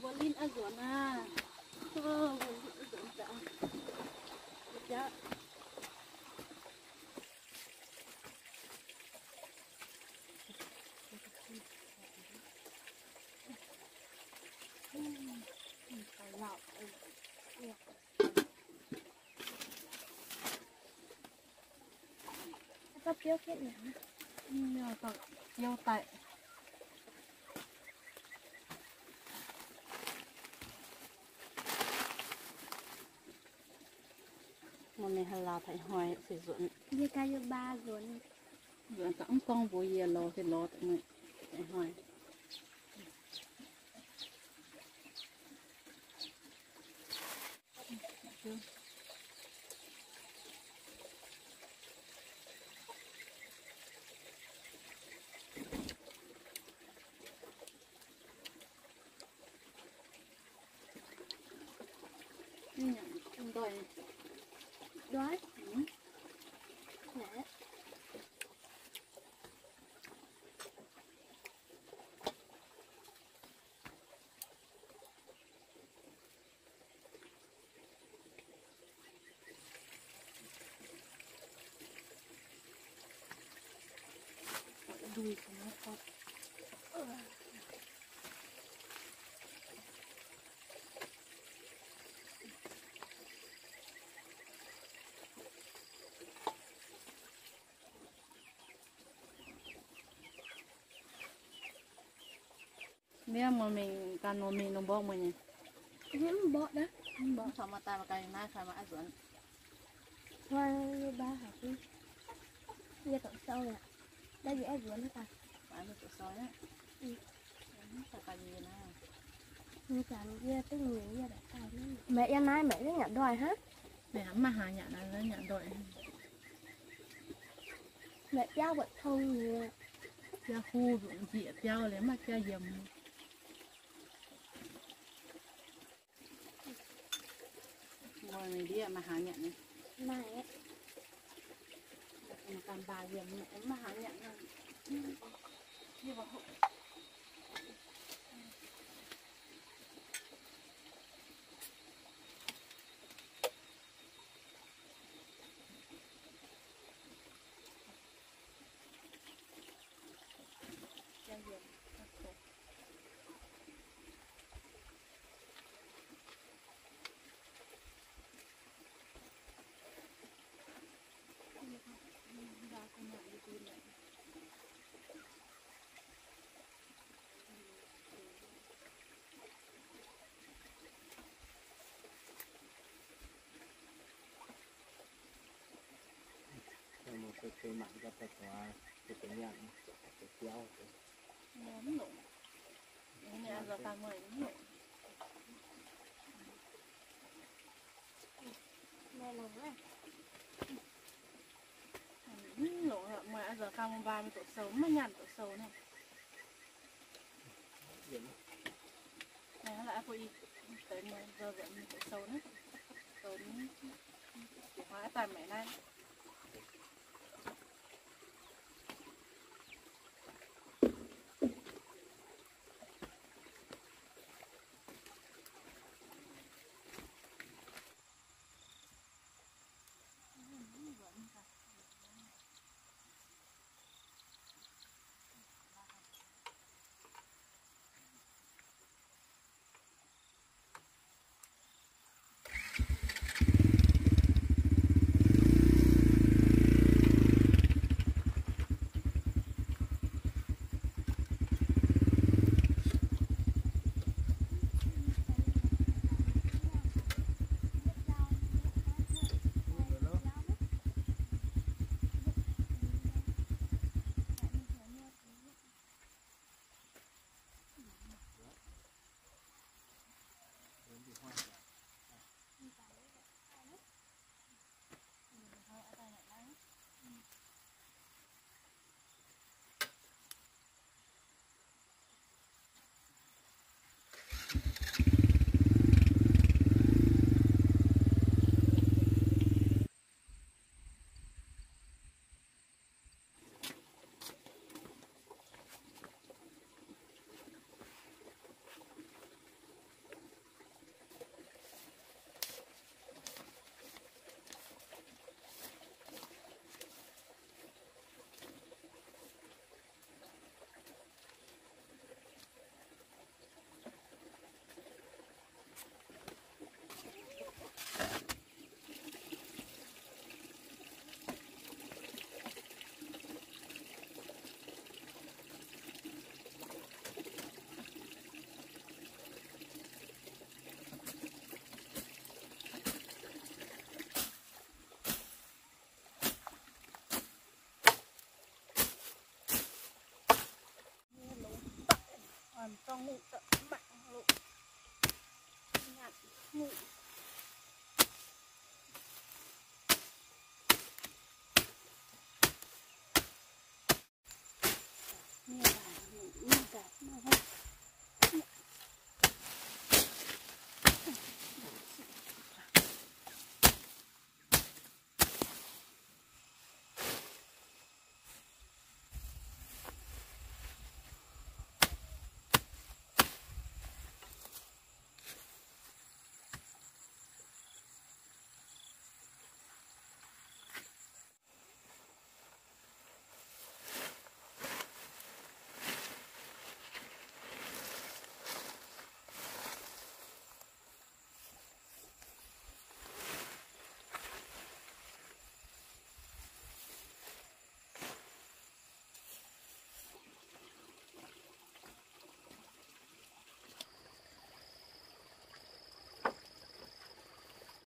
bolin agona. Oh, bolin agona. Ya. Apa piau kek ni? Ni apa? Piau tak. Này hà là phải hoài sử dụng như ca như ba rồi rồi cả con vô gì lo thì lo tại mày phải hoài không rồi đói Ừ. Dạ. đuôi của Mẹ mà mình càng nó mình nó bóc mình nhỉ? Những bộ đó bóc sao mà ta mà cái nát sao mà ăn ruộng hoa như ba hạt đi như tận sâu nè đây dễ vừa nó ta? Ăn được sói á Ừ. ta cái gì nè như cảm như cái người như đã tài mẹ em nói mẹ nó nhận đòi hết. Mẹ mà hà nhận là nó nhận đội mẹ giao vật thông như cha khu ruộng dịa theo lấy mà cha dầm ngồi này đi mà hà nhận này này ấy. mà cầm bà dầm nữa mà hà nhận này như vào hộ cha cái cây mặn ra tay quả cái cái nhạn cái kéo cái Ném nổ. Nhà giờ ta mời rồi mẹ lòng rồi Nổ là mà giờ ta mong ba mươi tổ sấu mà nhằn tổ sấu này. Này là phụ y tới giờ vẫn tổ sấu nữa. Sấu hóa tài mẹ này. làm cho ngụ tận mạnh lộ nhặt ngụ